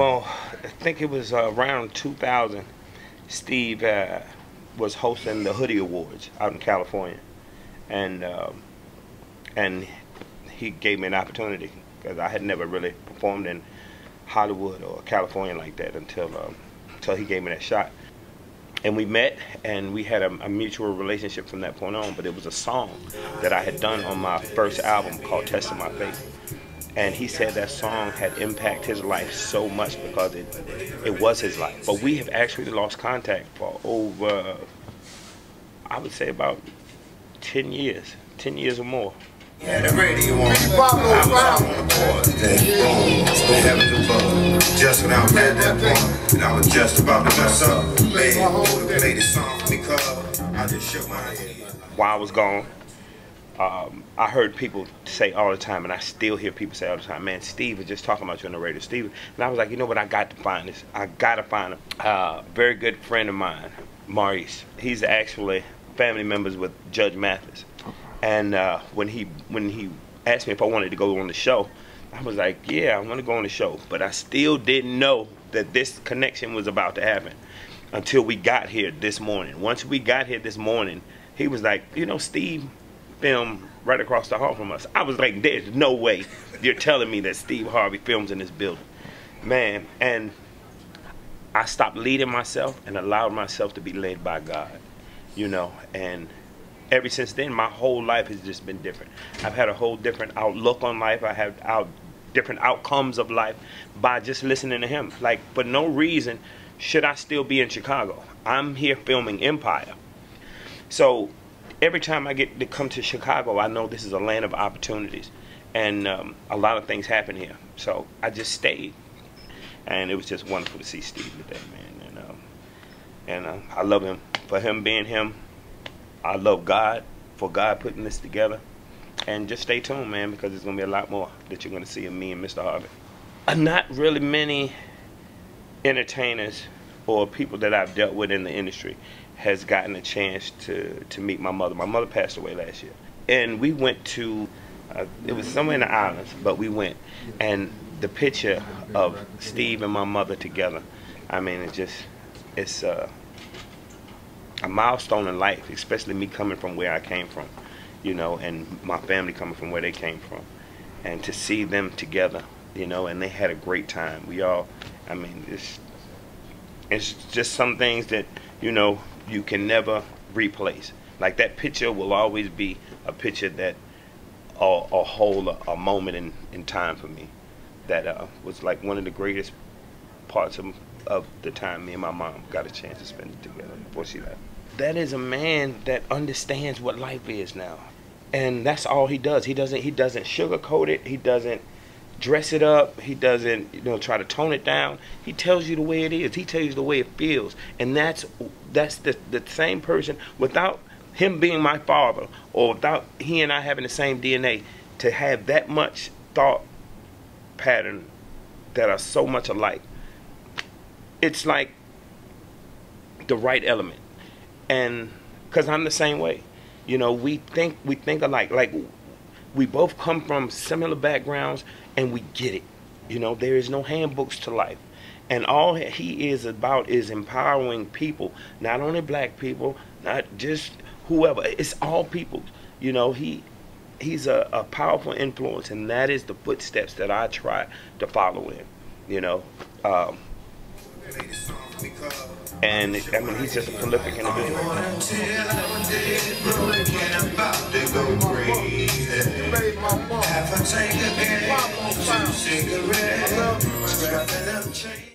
Well, I think it was around 2000. Steve uh, was hosting the Hoodie Awards out in California, and um, and he gave me an opportunity because I had never really performed in Hollywood or California like that until um, until he gave me that shot. And we met, and we had a, a, mutual relationship from that point on. But it was a song that I had done on my first album called "Testing My Faith," and he said that song had impacted his life so much because it it was his life. But we have actually lost contact for over, I would say, about ten years, ten years or more. Yeah, the radio on. I was on the board. Then boom, the heavens. Just when I was at that point, and I was just about to mess up. Man, play this song for me, cuz I just shook my head. While I was gone, um, I heard people say all the time, and I still hear people say all the time, man, Steve was just talking about you on the radio, Steve. And I was like, you know what, I got to find this. I got to find a Uh, very good friend of mine, Maurice. He's actually family members with Judge Mathis. And uh, when he when he asked me if I wanted to go on the show, I was like, yeah, I want to go on the show. But I still didn't know that this connection was about to happen until we got here this morning. Once we got here this morning, he was like, you know, Steve filmed right across the hall from us. I was like, there's no way you're telling me that Steve Harvey films in this building. Man, and I stopped leading myself and allowed myself to be led by God, you know, and ever since then, my whole life has just been different. I've had a whole different outlook on life. I have out different outcomes of life by just listening to him. Like for no reason should I still be in Chicago. I'm here filming Empire. So every time I get to come to Chicago, I know this is a land of opportunities, and um, a lot of things happen here. So I just stayed, and it was just wonderful to see Steve today, man. And um, and uh, I love him for him being him. I love God for God putting this together. And just stay tuned, man, because there's going to be a lot more that you're going to see of me and Mr. Harvey. Uh, not really many entertainers or people that I've dealt with in the industry has gotten a chance to, to meet my mother. My mother passed away last year. And we went to, uh, it was somewhere in the islands, but we went. And the picture of Steve and my mother together, I mean, it just, it's, uh, a milestone in life, especially me coming from where I came from, you know, and my family coming from where they came from. And to see them together, you know, and they had a great time. We all, I mean, it's, it's just some things that, you know, you can never replace. Like that picture will always be a picture that, a, a whole, a, a moment in, in time for me that uh, was like one of the greatest parts of, of the time me and my mom got a chance to spend it together before she left. That is a man that understands what life is now. And that's all he does. He doesn't he doesn't sugarcoat it. He doesn't dress it up. He doesn't, you know, try to tone it down. He tells you the way it is. He tells you the way it feels. And that's that's the the same person without him being my father or without he and I having the same DNA to have that much thought pattern that are so much alike it's like the right element and because i'm the same way you know we think we think alike like we both come from similar backgrounds and we get it. You know there is no handbooks to life. And all he is about is empowering people not only black people not just whoever it's all people. You know he he's a, a powerful influence and that is the footsteps that i try to follow in you know um, and I mean, he's just a prolific individual.